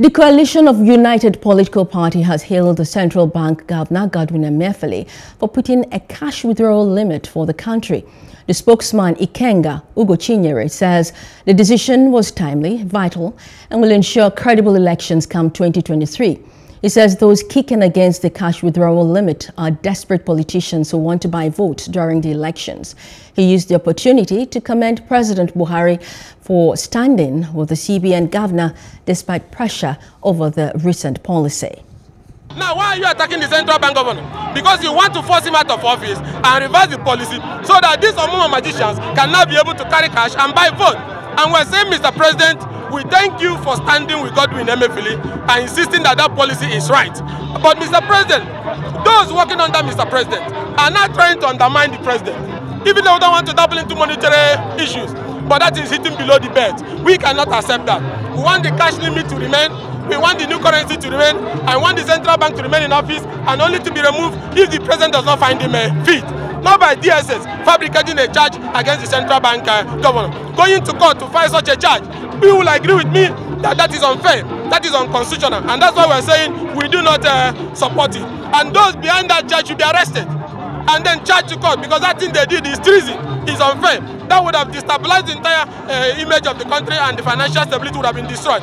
The coalition of United Political Party has hailed the central bank governor Godwin Emefiele for putting a cash withdrawal limit for the country. The spokesman Ikenga Ugochinyere says the decision was timely, vital, and will ensure credible elections come 2023. He says those kicking against the cash withdrawal limit are desperate politicians who want to buy votes during the elections. He used the opportunity to commend President Buhari for standing with the CBN governor despite pressure over the recent policy. Now, why are you attacking the central bank governor? Because you want to force him out of office and reverse the policy so that these Omuma magicians can now be able to carry cash and buy vote. And we're saying, Mr. President, we thank you for standing with Godwin Emefiele and insisting that that policy is right. But Mr. President, those working under Mr. President are not trying to undermine the president. Even though they don't want to double into monetary issues, but that is hitting below the belt. We cannot accept that. We want the cash limit to remain, we want the new currency to remain, and want the central bank to remain in office and only to be removed if the president does not find him uh, fit. Not by DSS fabricating a charge against the central bank uh, governor. Going to court to file such a charge you will agree with me that that is unfair, that is unconstitutional, and that's why we're saying we do not uh, support it. And those behind that judge should be arrested and then charged to court because that thing they did is treason, is unfair. That would have destabilized the entire uh, image of the country and the financial stability would have been destroyed.